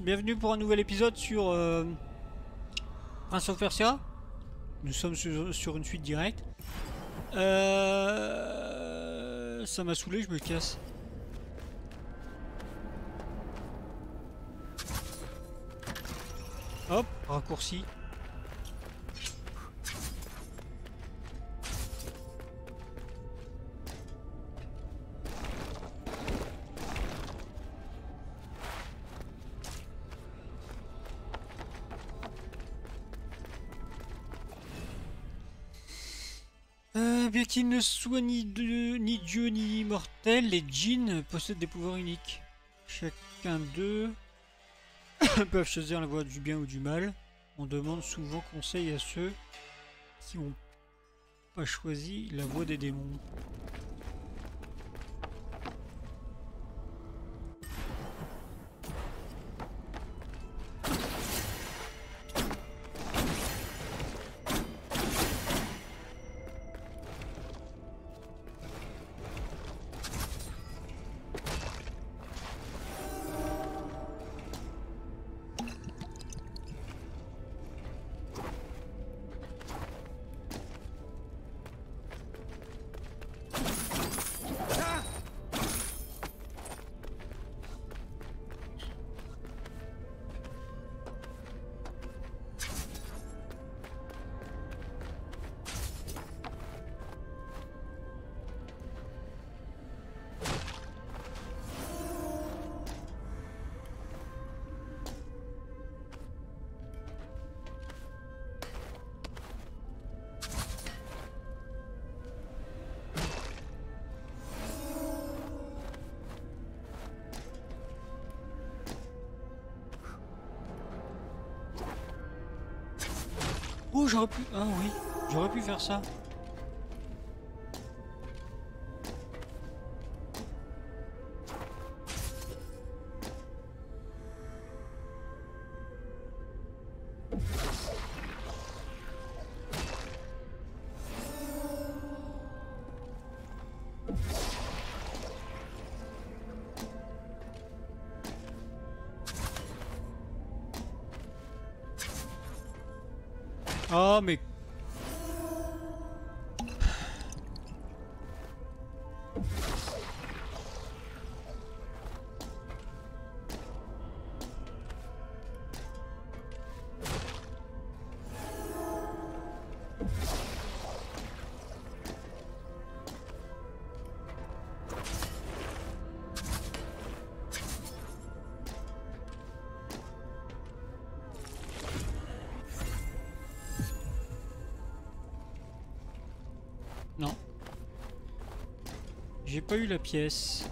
Bienvenue pour un nouvel épisode sur euh, Prince of Persia. Nous sommes sur, sur une suite directe. Euh, ça m'a saoulé, je me casse. Hop, raccourci. Euh, bien qu'il ne soit ni, de- ni dieu ni immortel, les djinns possèdent des pouvoirs uniques. Chacun d'eux peuvent choisir la voie du bien ou du mal. On demande souvent conseil à ceux qui ont pas choisi la voie des démons. Oh, j'aurais pu... Ah oui, j'aurais pu faire ça. Oh, Amik. Pas eu la pièce.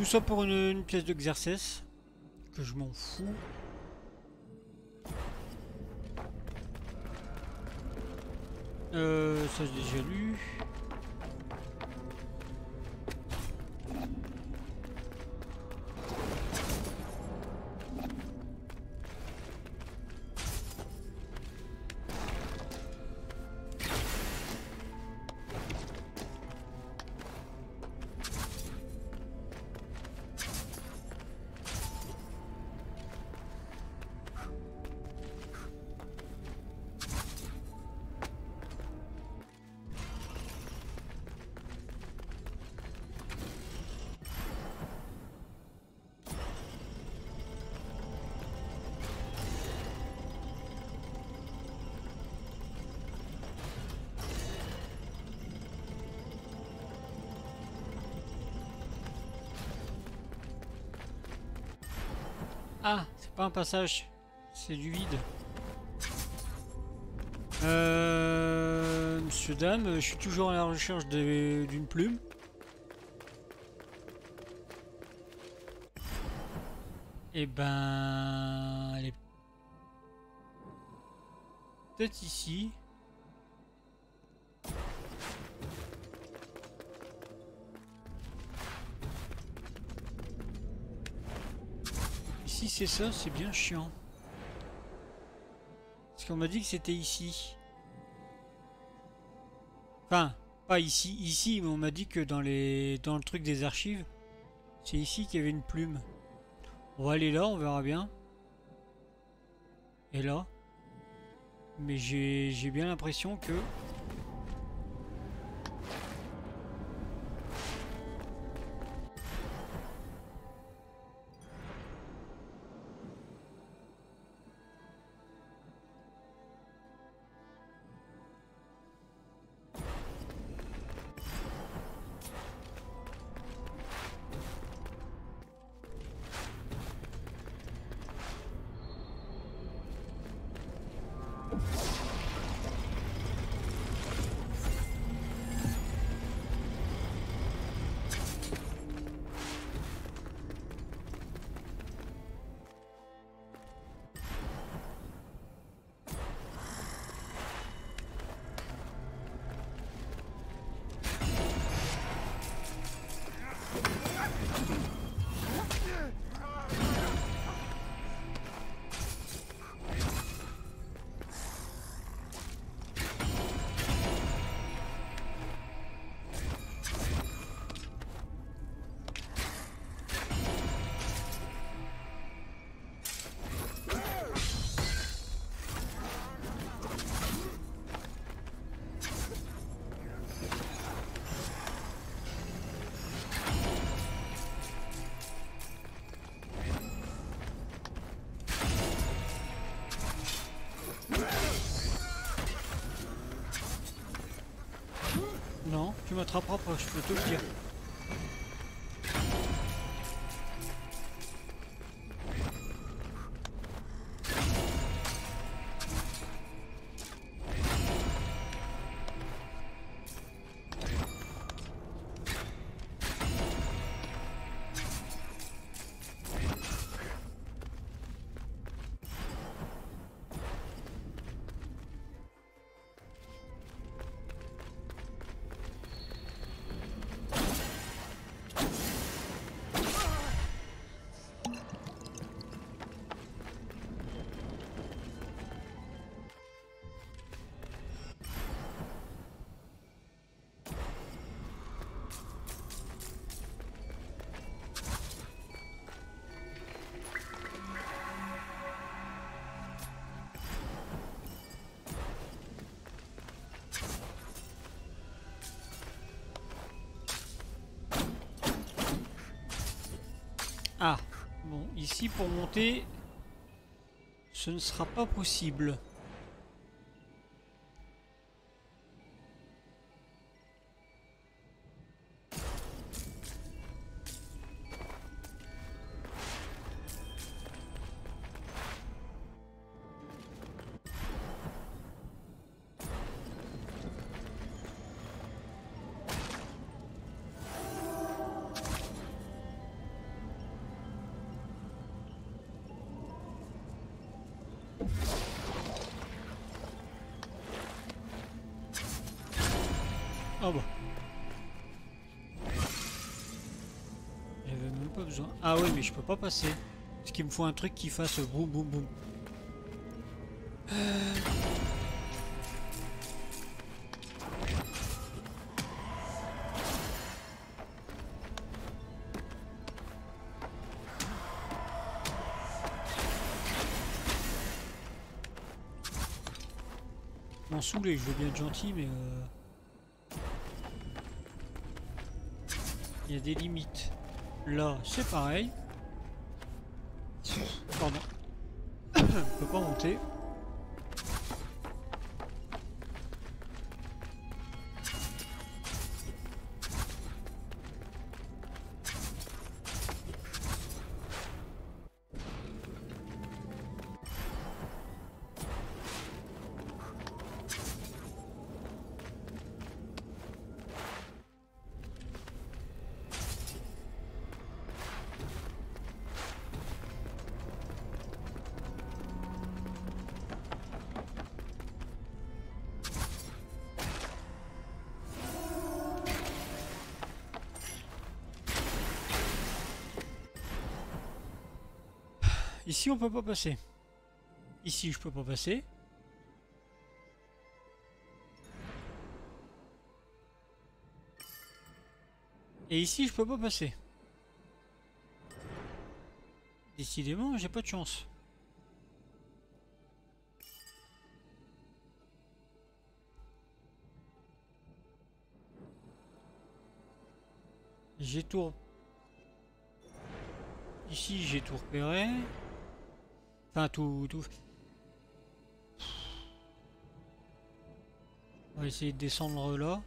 Tout ça pour une, pièce d'exercice. Que je m'en fous. Euh, ça j'ai déjà lu. un passage, c'est du vide. Euh, monsieur, dame, je suis toujours à la recherche d'une plume. Et ben... Elle est... Peut-être ici. C'est ça, c'est bien chiant. Parce qu'on m'a dit que c'était ici. Enfin, pas ici, ici, mais on m'a dit que dans les dans le truc des archives, c'est ici qu'il y avait une plume. On va aller là, on verra bien. Et là. Mais j'ai bien l'impression que M'attraperas pas, je peux te le dire. Bon, ici pour monter, ce ne sera pas possible. Ah oui, mais je peux pas passer. Parce qu'il me faut un truc qui fasse boum boum boum. Euh... M'en saouler, je veux bien être gentil, mais euh... Il y a des limites. Là, c'est pareil. Pardon. On peut pas monter. Ici, on peut pas passer. Ici, je peux pas passer. Et ici, je peux pas passer. Décidément, j'ai pas de chance. J'ai tout... Ici, j'ai tout repéré. Enfin, tout, tout... On va essayer de descendre là.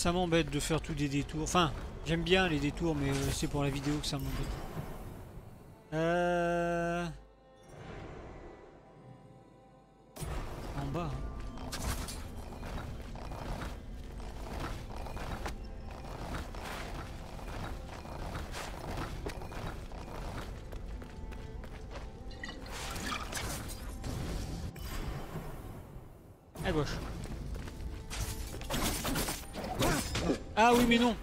Ça m'embête de faire tous des détours. Enfin, j'aime bien les détours, mais euh, c'est pour la vidéo que ça m'embête. Euh... En bas. Hein. Mais non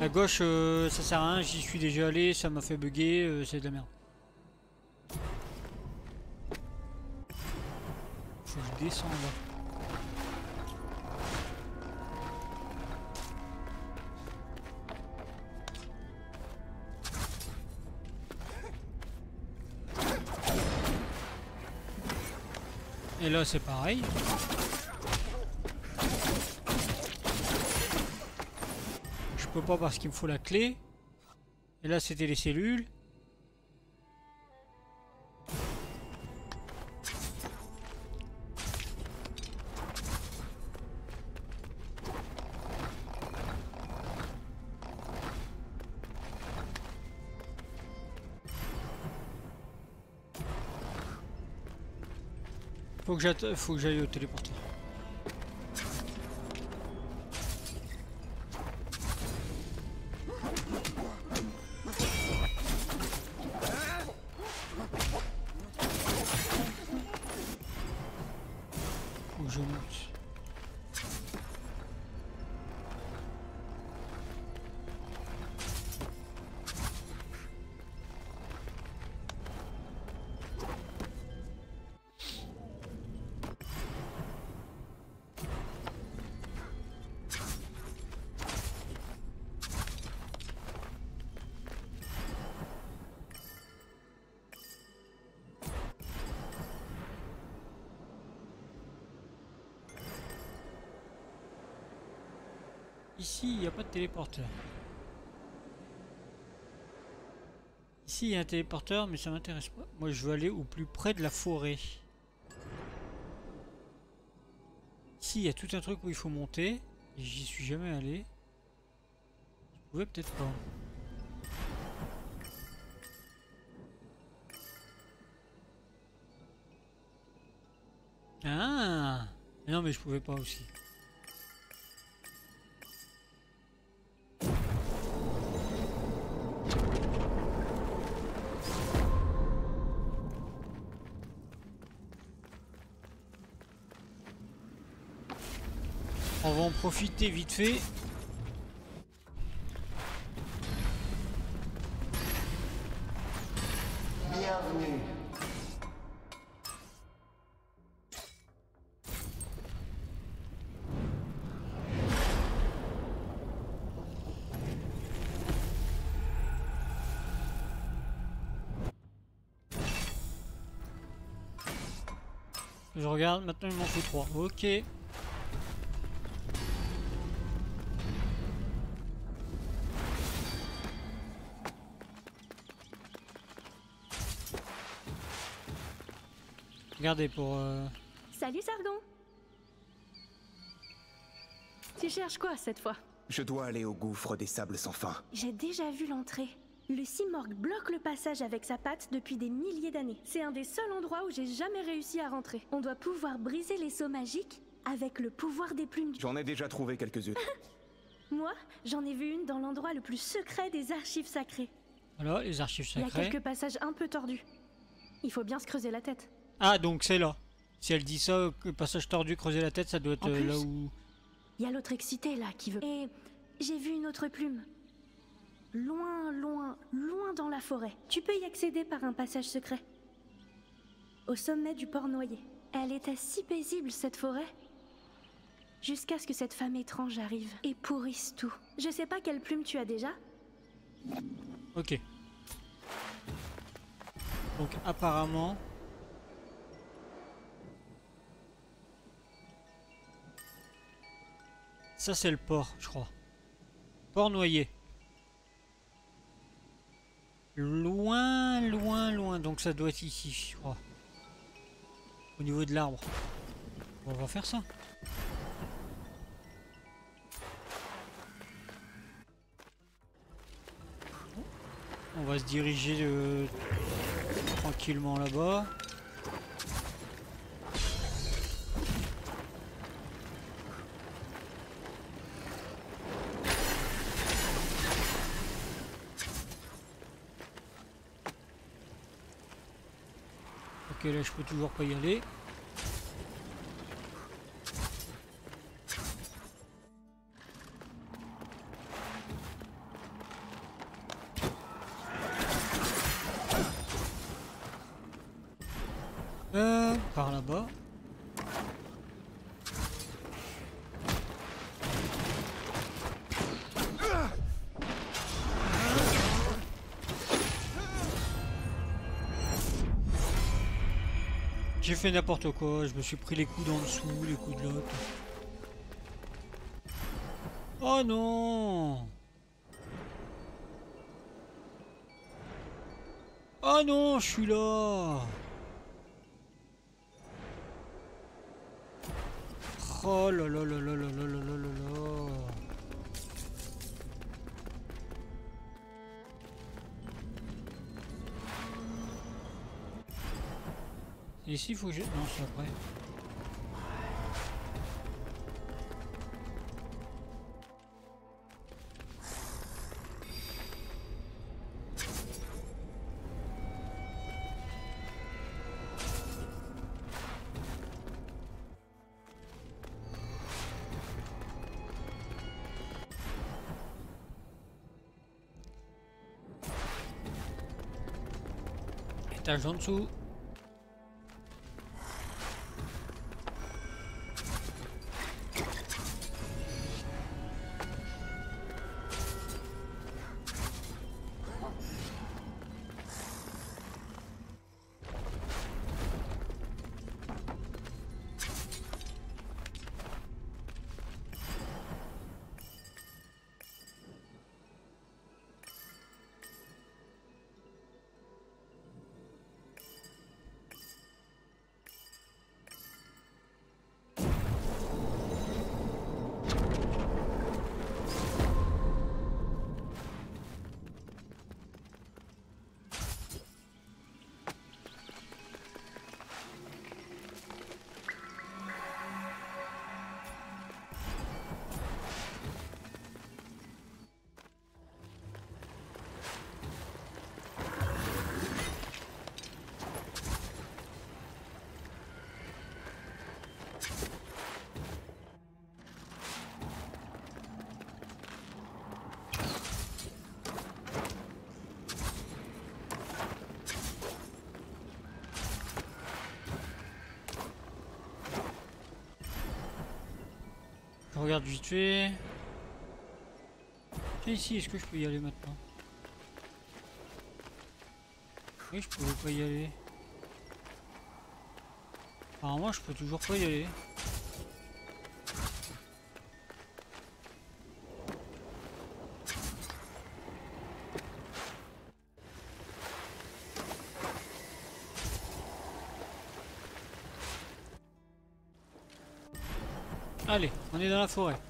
À gauche euh, ça sert à rien, j'y suis déjà allé, ça m'a fait bugger, euh, c'est de la merde. Faut je. Et là c'est pareil. Pas parce qu'il me faut la clé. Et là, c'était les cellules. Faut que j'aille au téléporteur. Pas de téléporteur. Ici, il y a un téléporteur, mais ça m'intéresse pas. Moi, je veux aller au plus près de la forêt. Ici, il y a tout un truc où il faut monter. J'y suis jamais allé. Je pouvais peut-être pas. Ah Non, mais je pouvais pas aussi. profiter vite fait. Bienvenue. Je regarde, maintenant il m'en faut 3. Ok. Pour... Euh... Salut Sargon Tu cherches quoi cette fois? Je dois aller au gouffre des sables sans fin. J'ai déjà vu l'entrée. Le Simorg bloque le passage avec sa patte depuis des milliers d'années. C'est un des seuls endroits où j'ai jamais réussi à rentrer. On doit pouvoir briser les sauts magiques avec le pouvoir des plumes du... J'en ai déjà trouvé quelques-unes. Moi, j'en ai vu une dans l'endroit le plus secret des archives sacrées. Voilà, les archives Il y sacrées. a quelques passages un peu tordus. Il faut bien se creuser la tête. Ah, donc c'est là. Si elle dit ça, que passage tordu, creuser la tête, ça doit être En euh, là où... Il y a l'autre excité là qui veut. Et j'ai vu une autre plume. Loin, loin, loin dans la forêt. Tu peux y accéder par un passage secret. Au sommet du port noyé. Elle était si paisible cette forêt. Jusqu'à ce que cette femme étrange arrive et pourrisse tout. Je sais pas quelle plume tu as déjà. Ok. Donc apparemment... Ça c'est le port, je crois. Port noyé. Loin, loin, loin. Donc ça doit être ici, je crois. Au niveau de l'arbre. On va faire ça. On va se diriger euh, tranquillement là-bas. Ok, là je peux toujours pas y aller. Fait n'importe quoi, je me suis pris les coups d'en dessous, les coups de l'autre. Oh non Oh non, je suis là Oh là là là là là là là là là là ici, faut que. Non, c'est après. Étage en dessous. Regarde vite fait. Tiens, ici, est-ce que je peux y aller maintenant Oui, je pouvais pas y aller. Apparemment, je peux toujours pas y aller. Allez, on est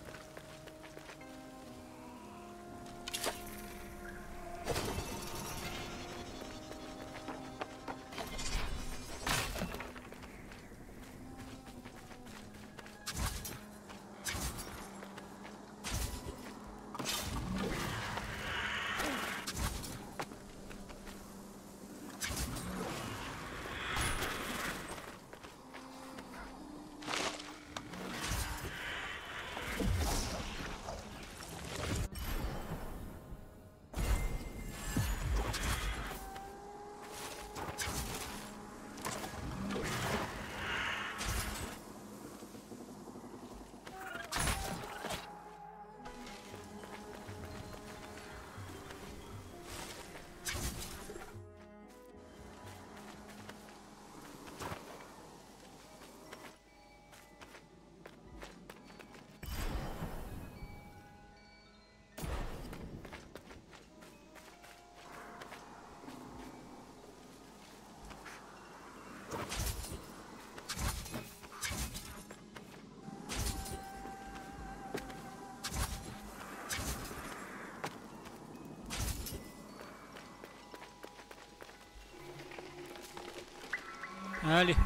Allez.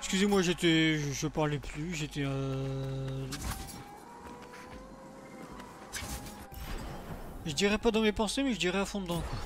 Excusez-moi, j'étais... Je, parlais plus, j'étais... Euh... Je dirais pas dans mes pensées, mais je dirais à fond dedans, quoi.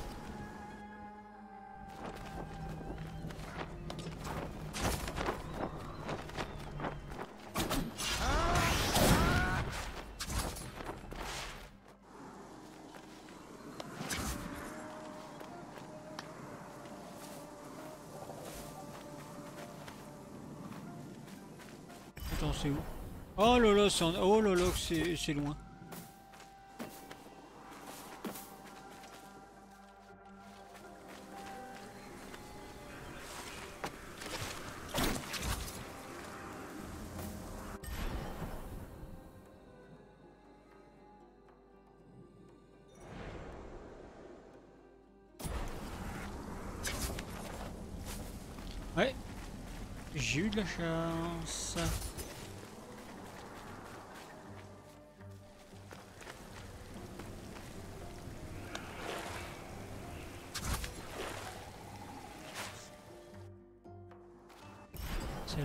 Oh là là, c'est loin. Ouais, j'ai eu de la chance.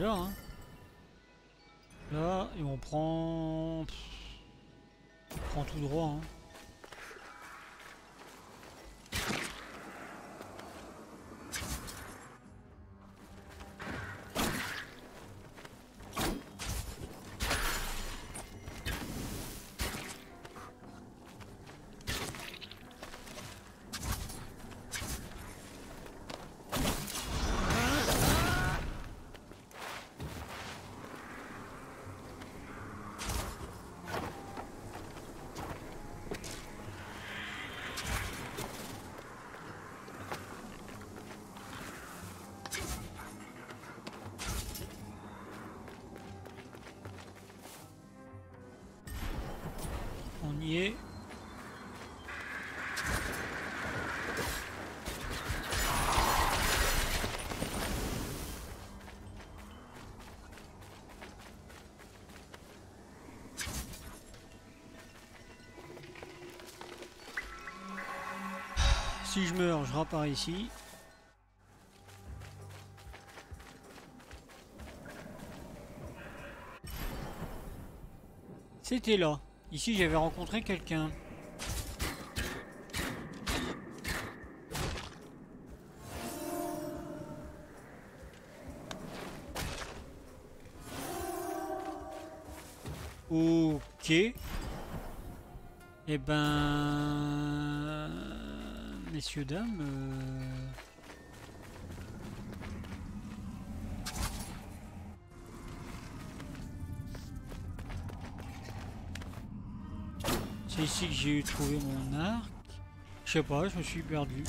C'est là, Si je meurs, je repars ici. C'était là. Ici, j'avais rencontré quelqu'un. Ok. Eh ben... Messieurs, dames... euh, ici que j'ai trouvé mon arc. Je sais pas, je me suis perdu.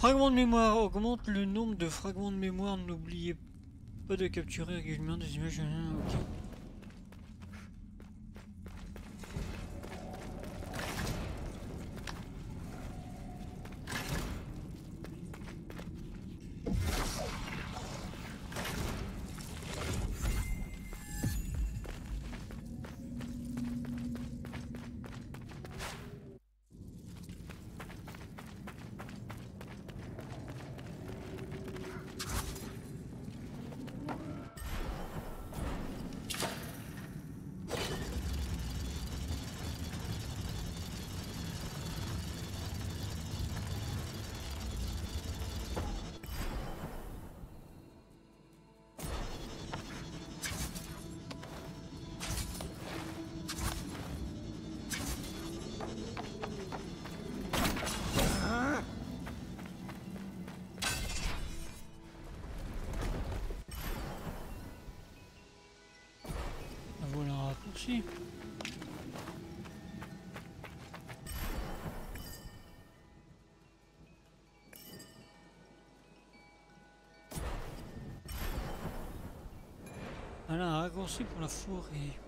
Fragment de mémoire. Augmente le nombre de fragments de mémoire. N'oubliez pas de capturer régulièrement des images. Ok. Raccourci. Voilà un raccourci pour la forêt.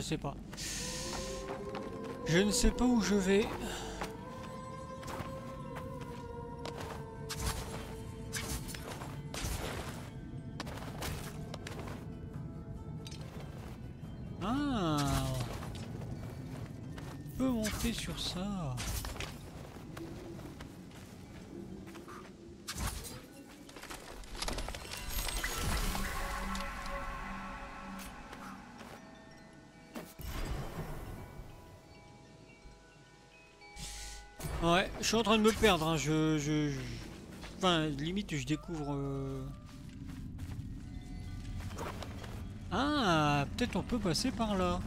Je sais pas. Je ne sais pas où je vais. Ouais, je suis en train de me perdre. hein, Je, je, Enfin, limite, je découvre. euh, Ah, peut-être on peut passer par là.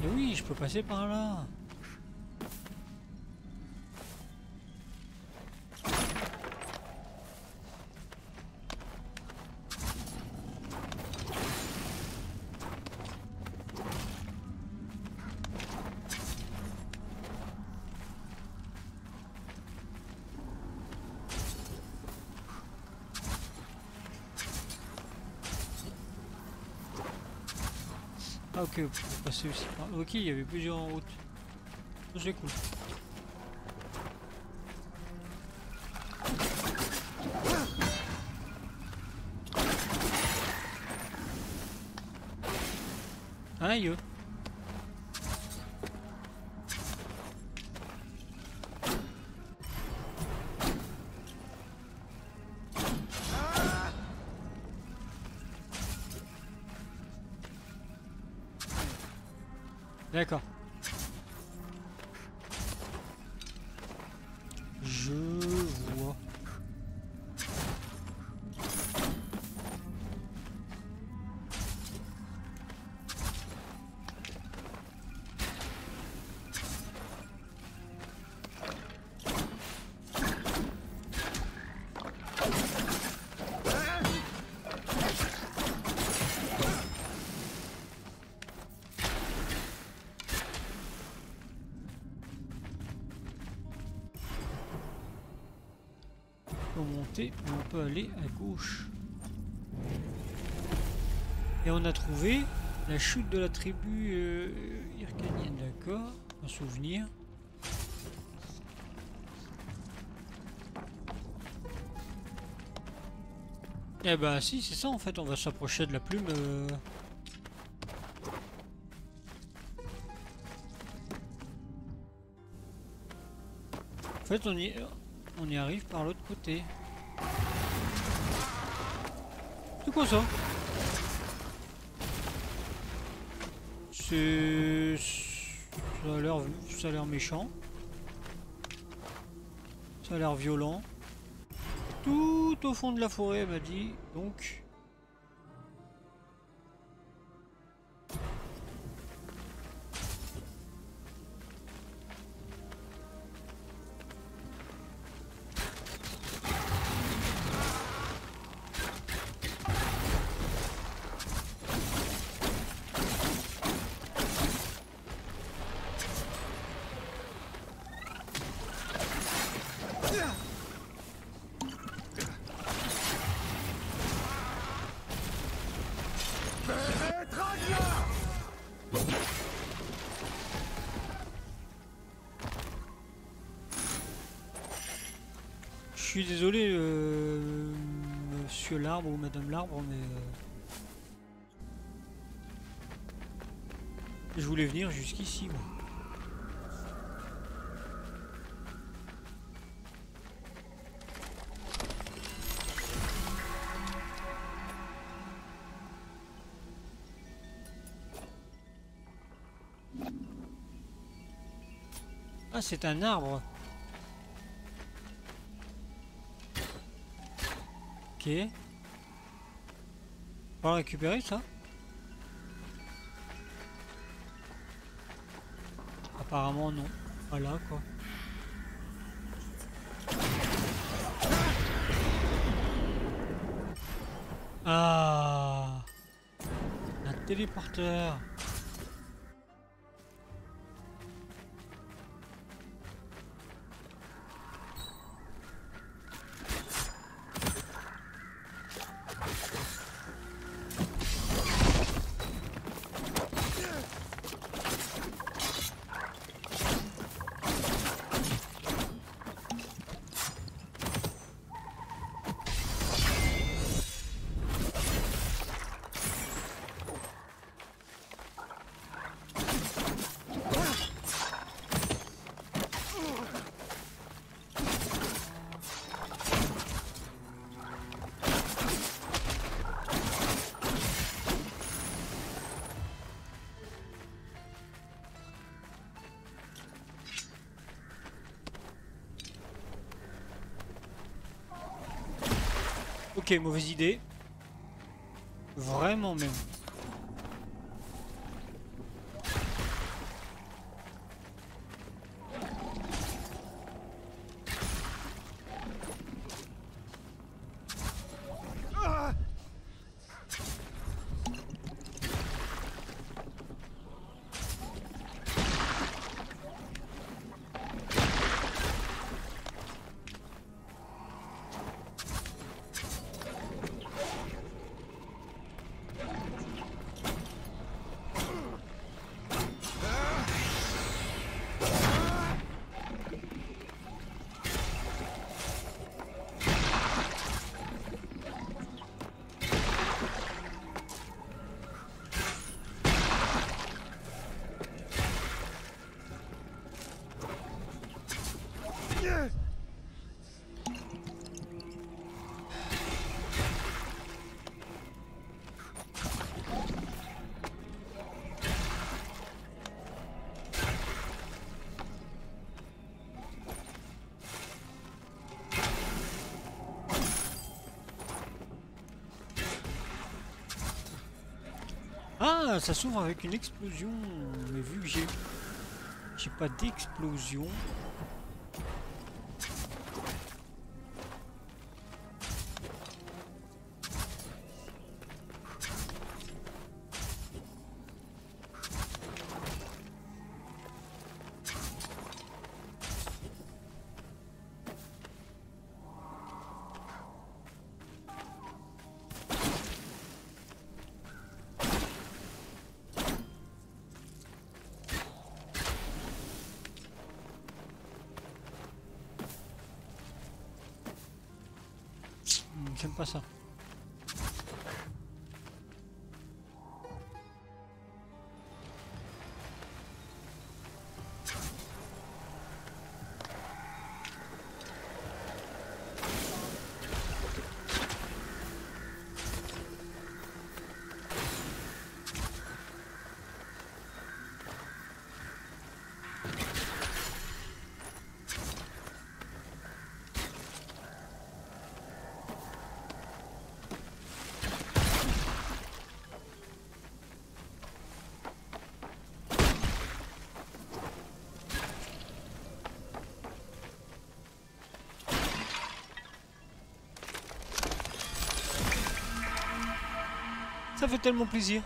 Mais oui, je peux passer par là. Ah pouvez passer aussi. par- Ok, il y avait plusieurs en route. Ça, C'est cool. D'accord. On peut aller à gauche. Et on a trouvé la chute de la tribu euh, irkanienne, d'accord Un souvenir. Eh ben si, c'est ça en fait, on va s'approcher de la plume. euh. En fait, on y, on y arrive par l'autre côté. Quoi ça C'est... Ça a l'air... Méchant. Ça a l'air violent. Tout au fond de la forêt, m'a dit. Donc... l'arbre madame l'arbre, mais... euh, Je voulais venir jusqu'ici, moi. Ah, c'est un arbre. Ok. Le récupérer ça Apparemment non. Voilà quoi. Ah Un téléporteur Ok, mauvaise idée. Vraiment même. Ça s'ouvre avec une explosion. Mais vu que j'ai... Pas d'explosion... pasa? Ça. Fait tellement plaisir.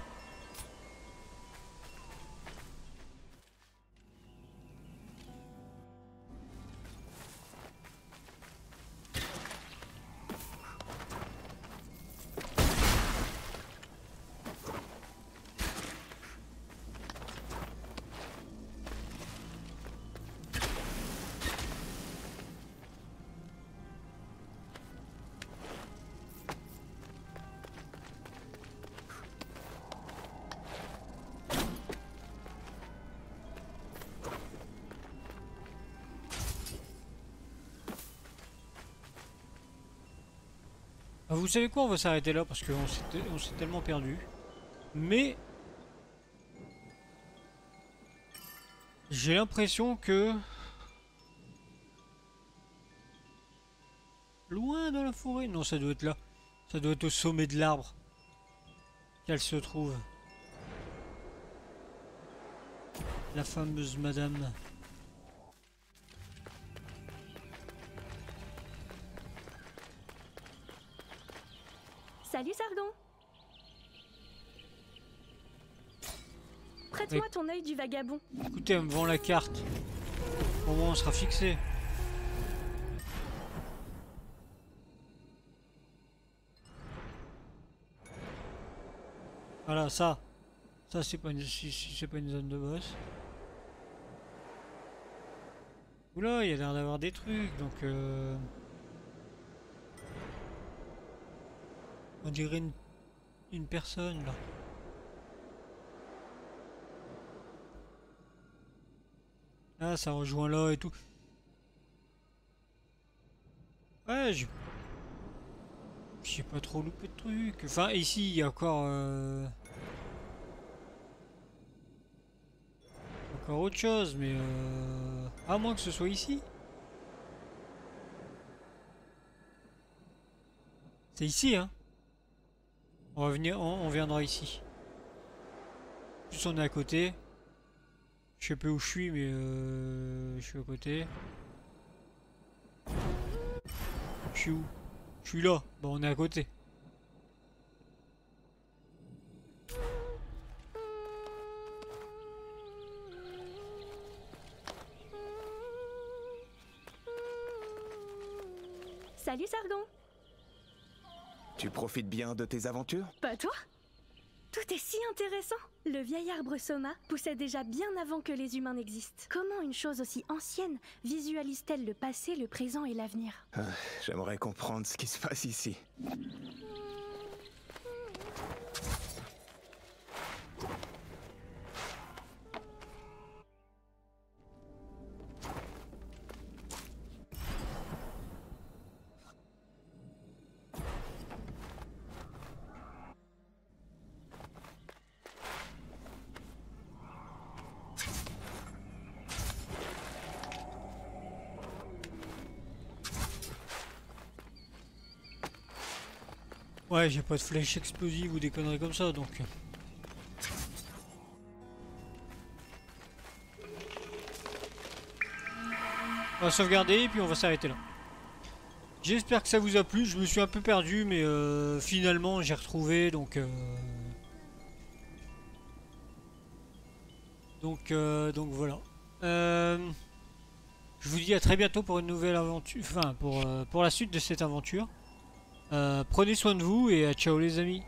Vous savez quoi, on va s'arrêter là parce qu'on s'est tellement perdu. Mais... J'ai l'impression que... Loin dans la forêt Non, ça doit être là. Ça doit être au sommet de l'arbre. Qu'elle se trouve. La fameuse madame. Prête-moi ton œil du vagabond. Écoutez, elle me vend la carte. Au moins, on sera fixé. Voilà, ça. Ça, c'est pas une, si, si c'est pas une zone de boss. Oula, il y a l'air d'avoir des trucs, donc... Euh... On dirait une, une personne, là. Ça rejoint là et tout. Ouais, j'ai... J'ai pas trop loupé de trucs. Enfin, ici, il y a encore... euh, Encore autre chose, mais... Euh... À moins que ce soit ici. C'est ici, hein. On va venir... On viendra ici. Plus on est à côté. Je sais pas où je suis, mais euh, je suis à côté. Je suis où? Je suis là. Bon, on est à côté. Salut Sargon Tu profites bien de tes aventures? Pas toi? Tout est si intéressant Le vieil arbre Soma poussait déjà bien avant que les humains n'existent. Comment une chose aussi ancienne visualise-t-elle le passé, le présent et l'avenir? J'aimerais comprendre ce qui se passe ici. Ouais, j'ai pas de flèche explosive ou des conneries comme ça, donc... On va sauvegarder et puis on va s'arrêter là. J'espère que ça vous a plu. Je me suis un peu perdu, mais euh, finalement j'ai retrouvé donc. euh, Donc, euh, donc voilà. Euh, je vous dis à très bientôt pour une nouvelle aventure. Enfin, pour, euh, pour la suite de cette aventure. Euh, prenez soin de vous et à ciao les amis.